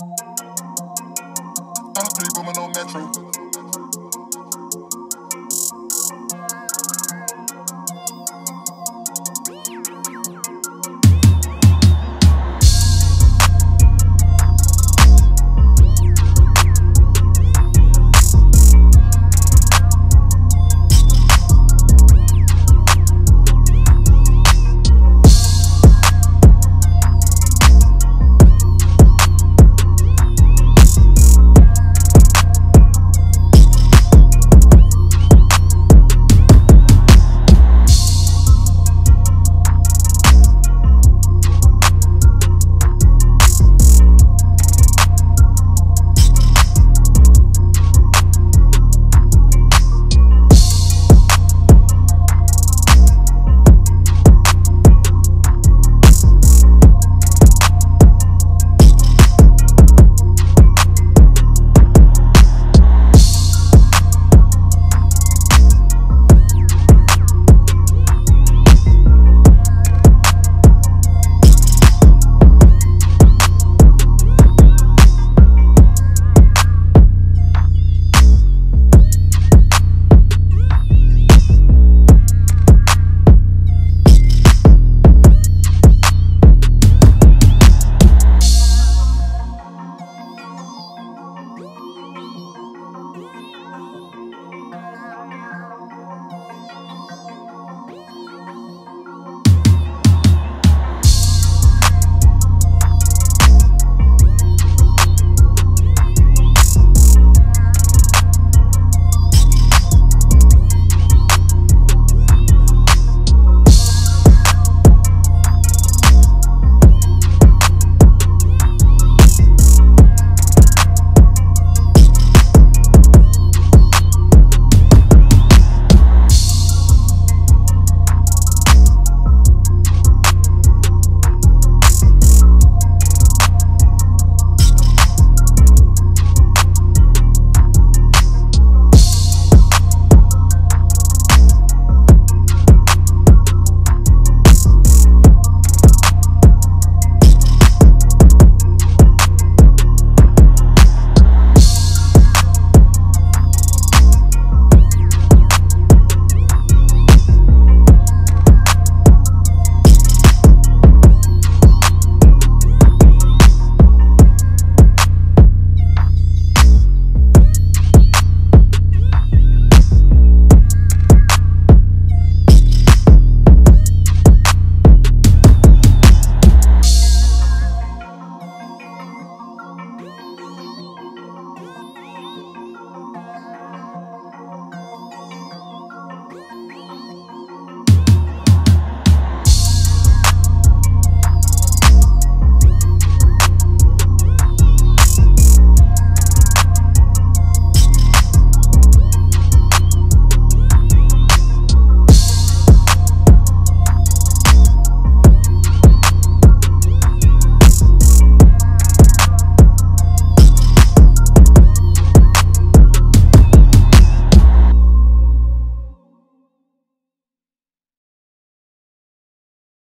I'm three booming on Metro.